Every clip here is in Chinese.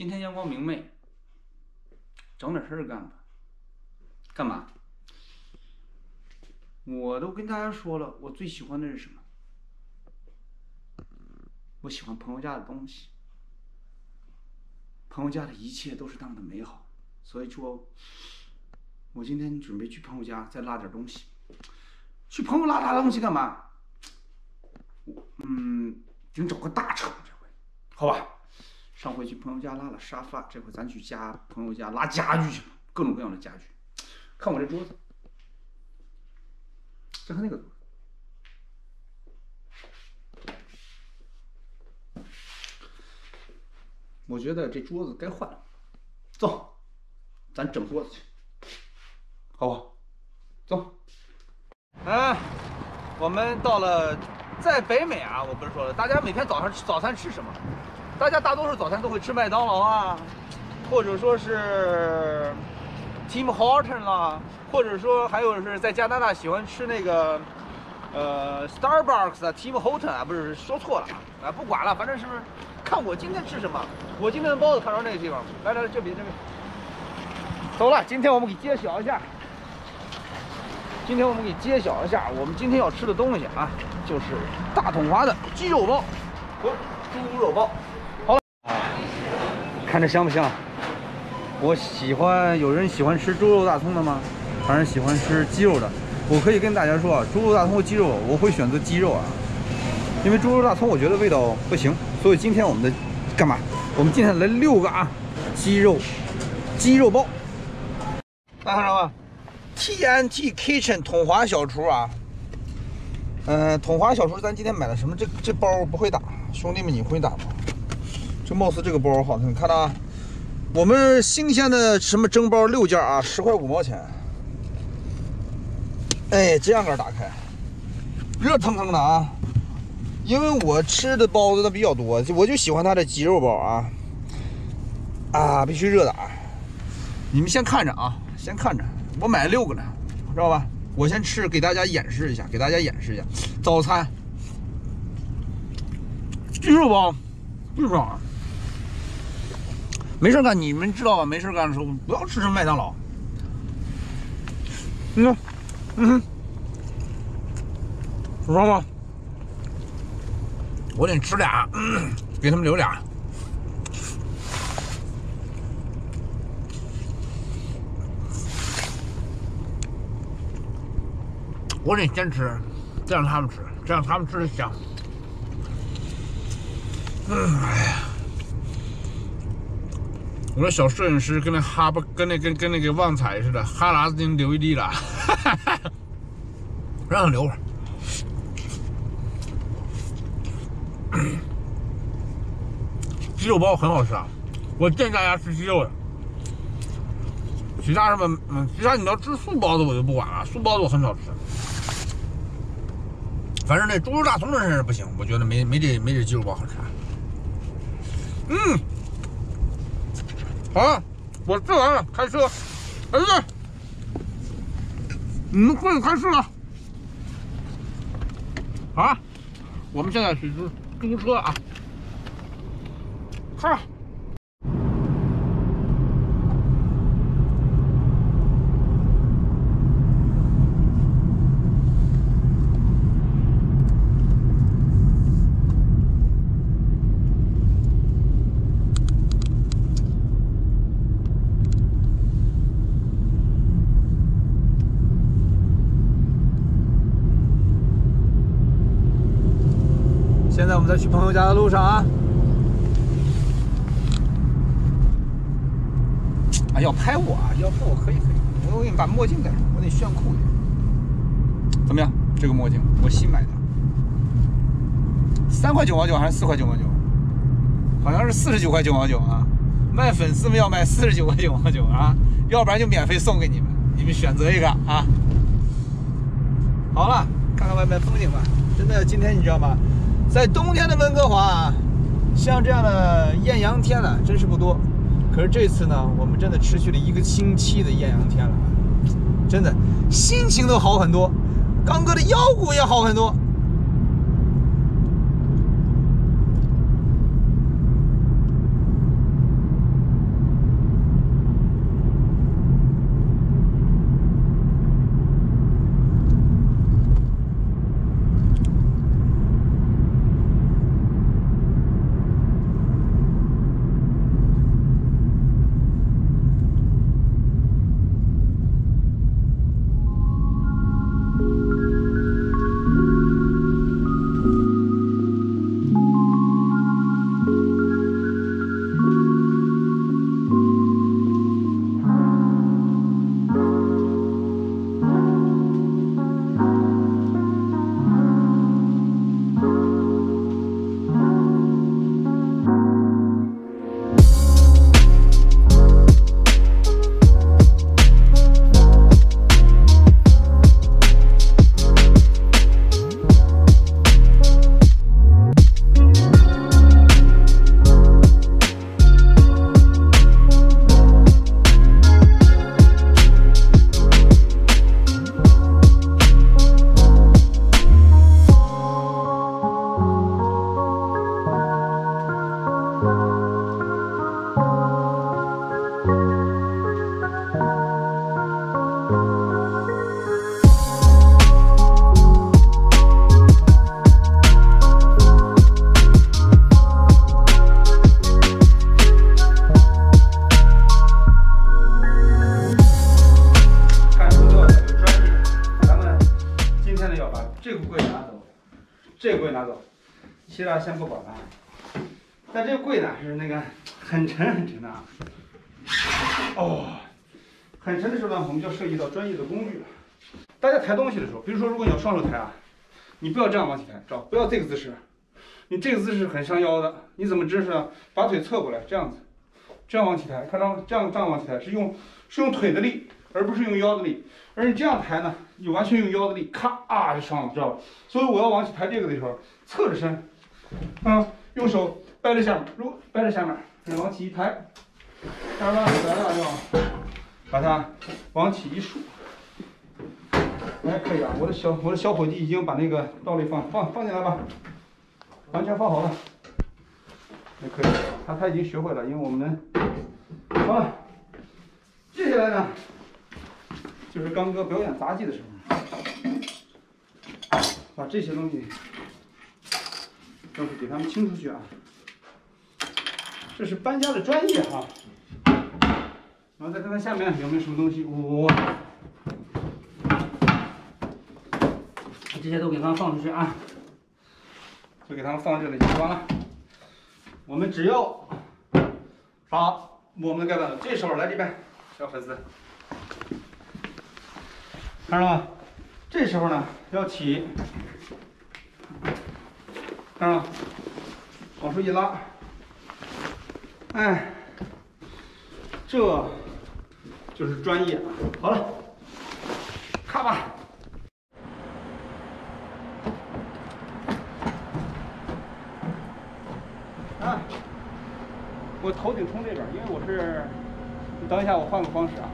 今天阳光明媚，整点事儿干吧。干嘛？我都跟大家说了，我最喜欢的是什么？我喜欢朋友家的东西。朋友家的一切都是那么的美好，所以说，我今天准备去朋友家再拉点东西。去朋友拉拉东西干嘛？嗯，得找个大车这回，好吧？上回去朋友家拉了沙发，这回咱去家朋友家拉家具去了，各种各样的家具。看我这桌子，再看那个。我觉得这桌子该换了，走，咱整桌子去，好不好？走。哎，我们到了，在北美啊，我不是说了，大家每天早上吃早餐吃什么？大家大多数早餐都会吃麦当劳啊，或者说是 Tim Horton 啦，或者说还有是在加拿大喜欢吃那个呃 Starbucks 啊，Tim Horton 啊，不是说错了啊，啊不管了，反正是不是？看我今天吃什么？我今天的包子看到那个地方，来来来，这边这边。走了，今天我们给揭晓一下。今天我们给揭晓一下，我们今天要吃的东西啊，就是大统华的鸡肉包和猪肉包。看着香不香？我喜欢，有人喜欢吃猪肉大葱的吗？还是喜欢吃鸡肉的？我可以跟大家说啊，猪肉大葱和鸡肉，我会选择鸡肉啊，因为猪肉大葱我觉得味道不行。所以今天我们的干嘛？我们今天来六个啊，鸡肉鸡肉包，看着吗？TNT Kitchen 统华小厨啊，嗯，统华小厨，咱今天买的什么？这这包不会打，兄弟们你会打吗？这貌似这个包好像看到啊，我们新鲜的什么蒸包六件啊，十块五毛钱。哎，这样杆打开，热腾腾的啊。因为我吃的包子的比较多，我就喜欢它的鸡肉包啊啊，必须热的啊。你们先看着啊，先看着，我买了六个呢，知道吧？我先吃，给大家演示一下，给大家演示一下。早餐鸡肉包，巨爽。没事干，你们知道吧？没事干的时候不要吃什么麦当劳。嗯，嗯，爽吗？我得吃俩，给他们留俩。我得先吃，再让他们吃，这样他们吃的香。嗯，哎呀，我的小摄影师跟那哈巴，跟那跟跟那个旺财似的，哈喇子已经流一地了，哈 哈让他留会儿。鸡肉包很好吃啊，我建议大家吃鸡肉的。其他什么，嗯，其他你要吃素包子我就不管了，素包子我很少吃。反正那猪肉大葱这是不行，我觉得没没这没这鸡肉包好吃。嗯，好，我做完了，开车。儿子，你们可以开始了。好，我们现在去租租车啊。看。现在去朋友家的路上啊。要拍我啊？要拍我可以可以，我给你把墨镜戴上，我得炫酷一点。怎么样？这个墨镜我新买的，三块九毛九还是四块九毛九？好像是四十九块九毛九啊！卖粉丝们要卖四十九块九毛九啊，要不然就免费送给你们，你们选择一个啊。好了，看看外面风景吧。真的，今天你知道吗？在冬天的温哥华啊，像这样的艳阳天呢，真是不多。可是这次呢，我们真的持续了一个星期的艳阳天了，真的心情都好很多，刚哥的腰骨也好很多。先不管了。但这个柜呢是那个很沉很沉的啊。哦，很沉的时候呢，我们就要涉及到专业的工具了。大家抬东西的时候，比如说如果你要双手抬啊，你不要这样往起抬，知道不要这个姿势，你这个姿势很伤腰的。你怎么姿势呢？把腿侧过来，这样子，这样往起抬，看到吗？这样这样往起抬是用是用腿的力，而不是用腰的力。而你这样抬呢，你完全用腰的力，咔啊就上了，知道吧？所以我要往起抬这个的时候，侧着身，嗯，用手掰着下面，如掰着下面，再往起一抬，看到吗？来了就把它往起一竖，哎，可以啊！我的小我的小伙计已经把那个倒立放放放进来吧，完全放好了，也可以，他他已经学会了，因为我们好了，接下来呢？就是刚哥表演杂技的时候，把这些东西要是给他们清出去啊，这是搬家的专业哈。然后再看看下面有没有什么东西，我这些都给他们放出去啊，就给他们放这里就完了。我们只要把我们的盖板，这时候来这边，小粉丝。看着吗？这时候呢，要起，看着？往出一拉，哎，这就是专业。好了，咔吧。啊，我头顶冲这边，因为我是，你等一下，我换个方式啊。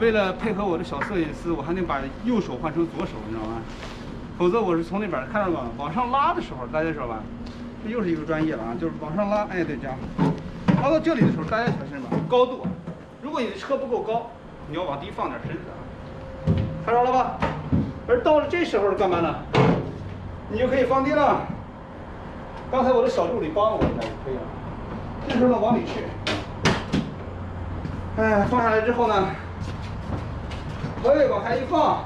为了配合我的小摄影师，我还得把右手换成左手，你知道吗？否则我是从那边看着吧？往上拉的时候，大家知道吧？这又是一个专业了啊，就是往上拉，哎，对，这样。拉到这里的时候，大家小心吧，高度。如果你的车不够高，你要往低放点身子啊。看着了吧？而到了这时候干嘛呢？你就可以放低了。刚才我的小助理帮了我一下就可以了。这时候呢，往里去。哎，放下来之后呢？可以往下一放，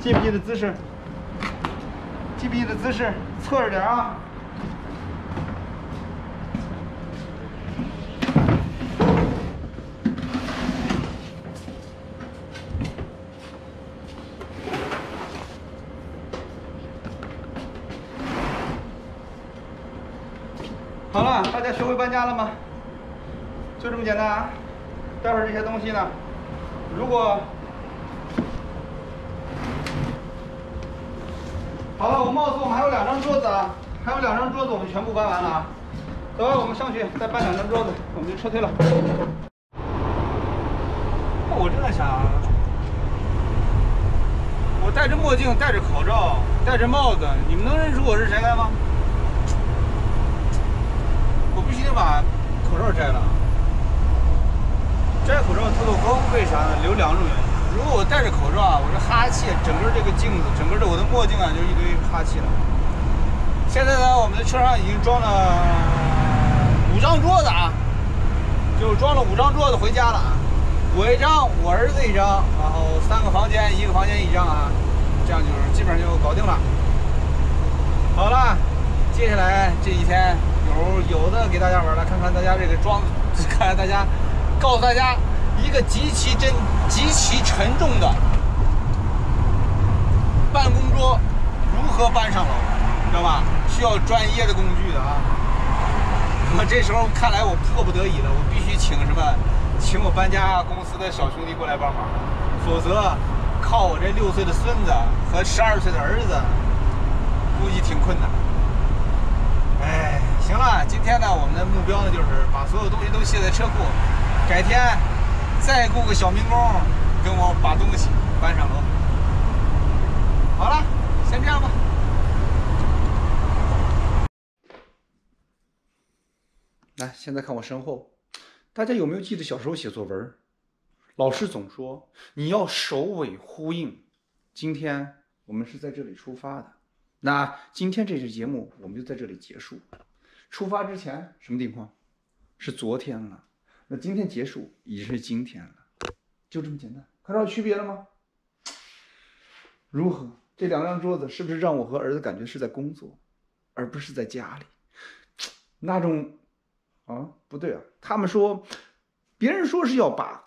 记不记得姿势？记不记得姿势？侧着点啊！好了，大家学会搬家了吗？就这么简单啊。待会儿这些东西呢？如果好了，我貌似我们还有两张桌子啊，还有两张桌子我们全部搬完了啊。等会我们上去再搬两张桌子，我们就撤退了。我正在想，我戴着墨镜，戴着口罩，戴着帽子，你们能认出我是谁来吗？我必须得把口罩摘了。摘口罩透透风，为啥呢？有两种原因。如果我戴着口罩啊，我这哈气，整个这个镜子，整个的我的墨镜啊，就一堆哈气了。现在呢，我们的车上已经装了五张桌子啊，就装了五张桌子回家了啊。我一张，我儿子一张，然后三个房间，一个房间一张啊，这样就是基本上就搞定了。好了，接下来这几天有有的给大家玩了，看看大家这个装，看看大家。告诉大家一个极其真、极其沉重的办公桌如何搬上楼，知道吧？需要专业的工具的啊！我这时候看来我迫不得已了，我必须请什么？请我搬家公司的小兄弟过来帮忙，否则靠我这六岁的孙子和十二岁的儿子，估计挺困难。哎，行了，今天呢，我们的目标呢，就是把所有东西都卸在车库。改天再雇个小民工，跟我把东西搬上楼。好了，先这样吧。来，现在看我身后，大家有没有记得小时候写作文，老师总说你要首尾呼应。今天我们是在这里出发的，那今天这期节目我们就在这里结束。出发之前什么地方？是昨天了。那今天结束已经是今天了，就这么简单，看到区别了吗？如何？这两张桌子是不是让我和儿子感觉是在工作，而不是在家里？那种啊，不对啊！他们说，别人说是要把，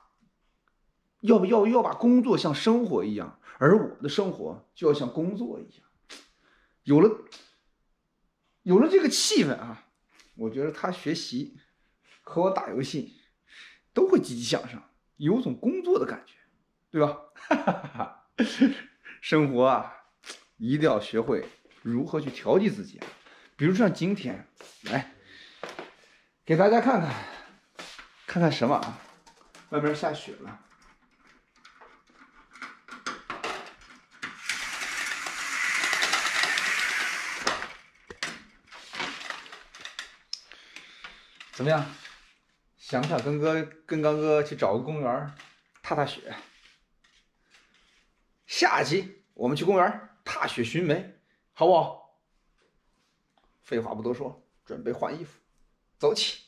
要不要要把工作像生活一样，而我的生活就要像工作一样。有了，有了这个气氛啊，我觉得他学习和我打游戏都会积极向上，有种工作的感觉，对吧？哈哈哈生活啊，一定要学会如何去调剂自己。比如像今天，来给大家看看，看看什么啊？外面下雪了。怎么样？想不想跟哥跟刚哥去找个公园踏踏雪？下集我们去公园踏雪寻梅，好不好？废话不多说，准备换衣服，走起。